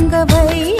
தங்க வை